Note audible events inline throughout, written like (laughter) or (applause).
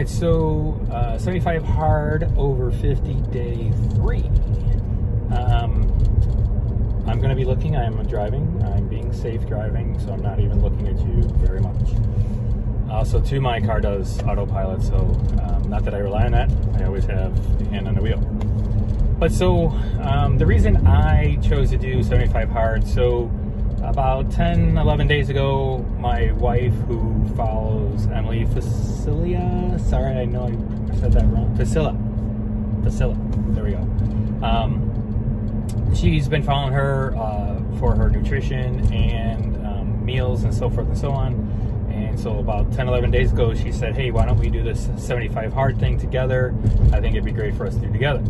right, so uh, 75 hard over 50 day three. Um, I'm going to be looking. I'm driving. I'm being safe driving, so I'm not even looking at you very much. Also, too, my car does autopilot, so um, not that I rely on that. I always have the hand on the wheel. But so um, the reason I chose to do 75 hard, so about 10, 11 days ago, my wife, who follows Emily Facilia, sorry, I know I said that wrong, Facilla, Facilla, there we go. Um, she's been following her uh, for her nutrition and um, meals and so forth and so on. And so about 10, 11 days ago, she said, hey, why don't we do this 75 hard thing together? I think it'd be great for us to do together.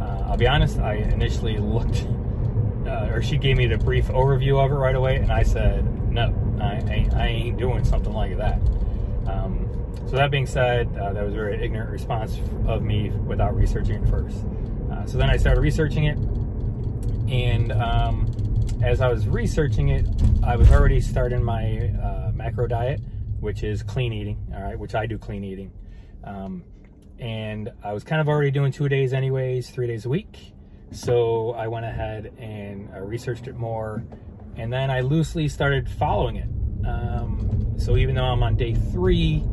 Uh, I'll be honest, I initially looked uh, or she gave me the brief overview of it right away, and I said, no, I, ain't, I ain't doing something like that. Um, so that being said, uh, that was a very ignorant response of me without researching it first. Uh, so then I started researching it, and um, as I was researching it, I was already starting my uh, macro diet, which is clean eating, all right, which I do clean eating. Um, and I was kind of already doing two days anyways, three days a week. So I went ahead and I researched it more, and then I loosely started following it. Um, so even though I'm on day three,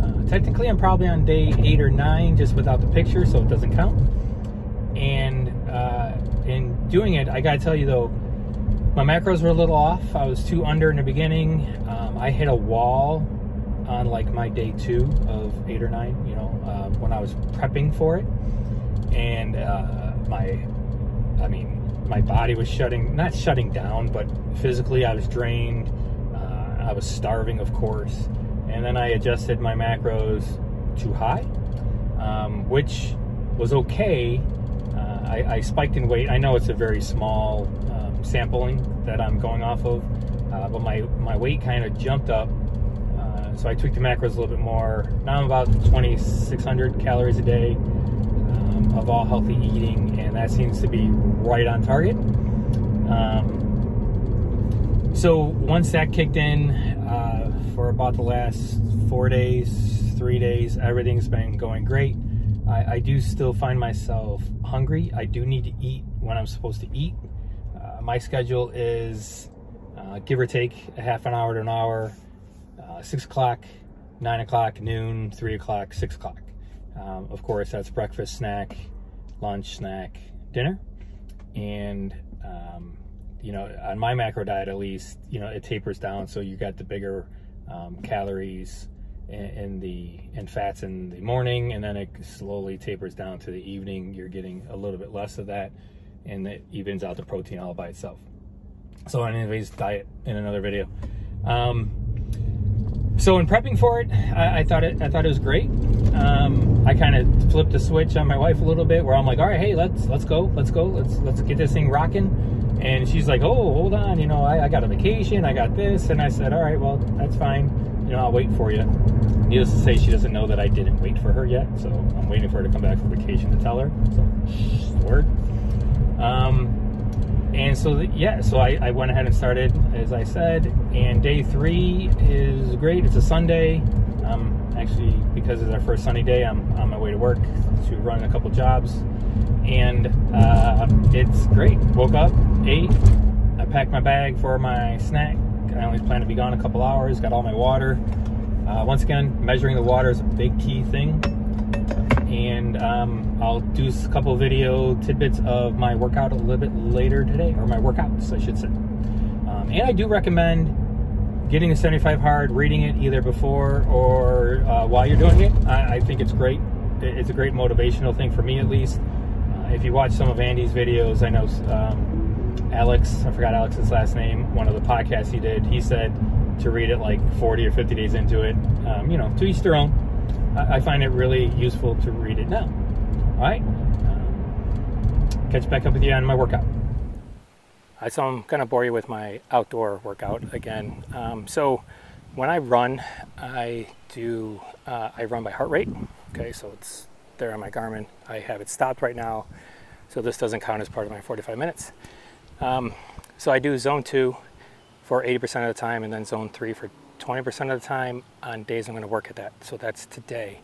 uh, technically I'm probably on day eight or nine, just without the picture, so it doesn't count. And uh, in doing it, I gotta tell you though, my macros were a little off. I was too under in the beginning. Um, I hit a wall on like my day two of eight or nine, you know, uh, when I was prepping for it. And uh, my, I mean, my body was shutting, not shutting down, but physically I was drained. Uh, I was starving, of course. And then I adjusted my macros too high, um, which was okay. Uh, I, I, spiked in weight. I know it's a very small um, sampling that I'm going off of, uh, but my, my weight kind of jumped up. Uh, so I tweaked the macros a little bit more. Now I'm about 2,600 calories a day um, of all healthy eating, that seems to be right on target. Um, so once that kicked in, uh, for about the last four days, three days, everything's been going great. I, I, do still find myself hungry. I do need to eat when I'm supposed to eat. Uh, my schedule is uh, give or take a half an hour to an hour, uh, six o'clock, nine o'clock, noon, three o'clock, six o'clock. Um, of course, that's breakfast, snack, lunch, snack, dinner. And, um, you know, on my macro diet, at least, you know, it tapers down. So you got the bigger um, calories in, the and fats in the morning, and then it slowly tapers down to the evening. You're getting a little bit less of that, and it evens out the protein all by itself. So, on anyways, diet in another video. Um, so in prepping for it, I, I, thought it I thought it was great. Um, I kind of flipped the switch on my wife a little bit, where I'm like, all right, hey, let's let's go, let's go, let's let's get this thing rocking. And she's like, oh, hold on, you know, I, I got a vacation, I got this, and I said, all right, well, that's fine. You know, I'll wait for you. Needless to say, she doesn't know that I didn't wait for her yet, so I'm waiting for her to come back from vacation to tell her. So, word. Um, and so the, yeah so I, I, went ahead and started as i said and day three is great. It's a sunday. Um, actually because it's our first sunny day i'm on my way to work to run a couple jobs. And uh, it's great. Woke up ate i packed my bag for my snack. I only plan to be gone a couple hours got all my water. Uh, once again measuring the water is a big key thing and um, I'll do a couple video tidbits of my workout a little bit later today, or my workouts, I should say. Um, and I do recommend getting the 75 hard, reading it either before or uh, while you're doing it. I, I, think it's great. It's a great motivational thing for me, at least. Uh, if you watch some of Andy's videos, I know um, Alex, I forgot Alex's last name, one of the podcasts he did, he said to read it like 40 or 50 days into it. Um, you know, to each their own I find it really useful to read it now. All right? Um, catch back up with you on my workout. I so I'm going to bore you with my outdoor workout again. Um, so when I run, I do uh, I run by heart rate. Okay, so it's there on my Garmin. I have it stopped right now, so this doesn't count as part of my 45 minutes. Um, so I do zone two for 80% of the time, and then zone three for 20% of the time on days I'm going to work at that. So that's today.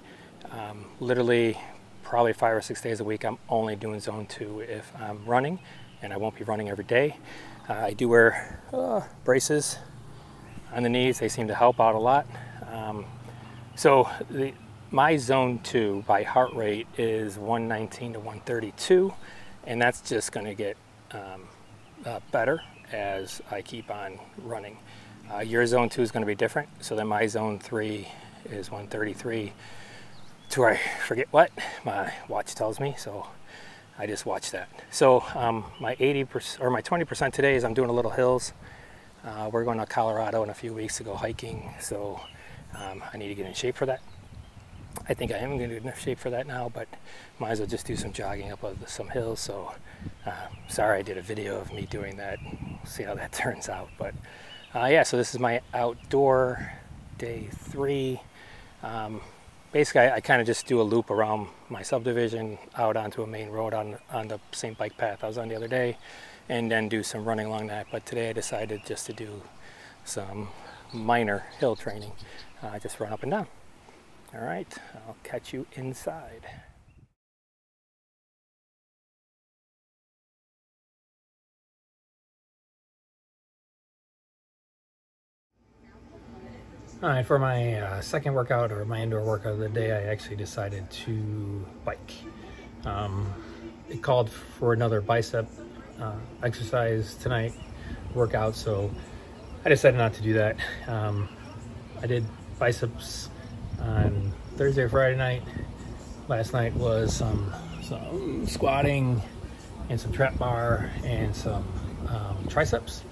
Um, literally, probably five or six days a week, I'm only doing zone two if I'm running, and I won't be running every day. Uh, I do wear uh, braces on the knees, they seem to help out a lot. Um, so, the, my zone two by heart rate is 119 to 132, and that's just going to get um, uh, better as I keep on running. Uh, your zone two is going to be different, so then my zone three is 133 to I forget what my watch tells me, so I just watch that. So um, my 80% or my 20% today is I'm doing a little hills. Uh, we're going to Colorado in a few weeks to go hiking, so um, I need to get in shape for that. I think I am going to get enough shape for that now, but might as well just do some jogging up of some hills. So uh, sorry I did a video of me doing that. We'll see how that (laughs) turns out. But uh, yeah, so this is my outdoor day three. Um, basically, I, I kind of just do a loop around my subdivision out onto a main road on, on the same bike path I was on the other day, and then do some running along that. But today I decided just to do some minor hill training, uh, just run up and down. All right, I'll catch you inside. All right, for my uh, second workout or my indoor workout of the day, I actually decided to bike. Um, it called for another bicep uh, exercise tonight workout, so I decided not to do that. Um, I did biceps on Thursday or Friday night. Last night was some, squatting and some trap bar and some um, triceps.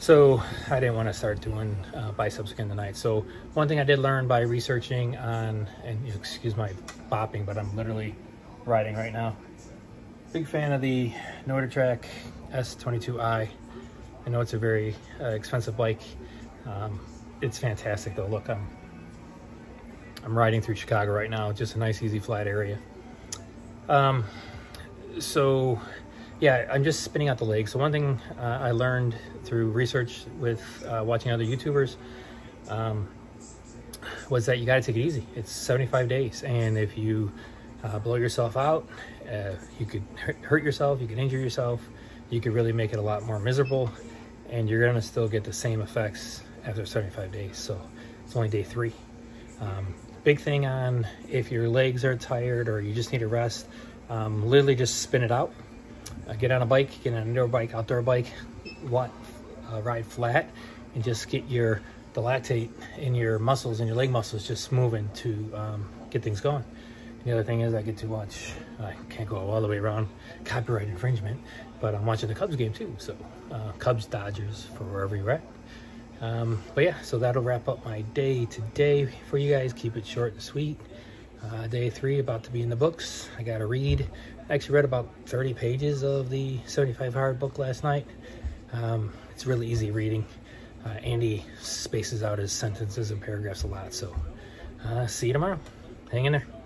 So I didn't want to start doing uh, biceps again tonight. So one thing I did learn by researching on, and excuse my bopping, but I'm literally riding right now. Big fan of the NordicTrack S22i. I know it's a very uh, expensive bike. Um, it's fantastic though. Look, I'm I'm riding through Chicago right now. Just a nice, easy, flat area. Um, so yeah, I'm just spinning out the legs. So one thing uh, I learned through research with uh, watching other YouTubers um, was that you got to take it easy. It's 75 days, and if you uh, blow yourself out, uh, you could hurt yourself, you could injure yourself, you could really make it a lot more miserable, and you're gonna still get the same effects after 75 days. So it's only day three. Um, big thing on if your legs are tired or you just need a rest, um, literally just spin it out uh, get on a bike, get on an indoor bike, outdoor bike, what, uh, ride flat, and just get your the lactate in your muscles and your leg muscles just moving to um, get things going. The other thing is I get to watch, I can't go all the way around copyright infringement, but I'm watching the Cubs game too. So uh, Cubs, Dodgers for wherever you're at. Um, but yeah, so that'll wrap up my day today for you guys. Keep it short and sweet. Uh, day three about to be in the books. I got to read. I actually read about 30 pages of the 75 hard book last night. Um, it's really easy reading. Uh, Andy spaces out his sentences and paragraphs a lot. So uh, see you tomorrow. Hang in there.